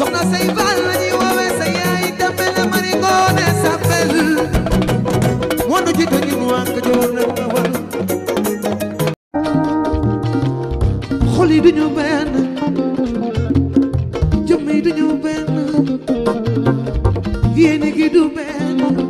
soxna say baal la ñuy woowee sa yaay itamel la mari ngoone sàppel moo nu jiitu ñun waa Kajoor na Bawal xol yi duñu benn jëmm yi duñu benn yéene gi du benn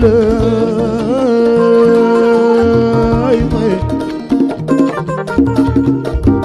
lay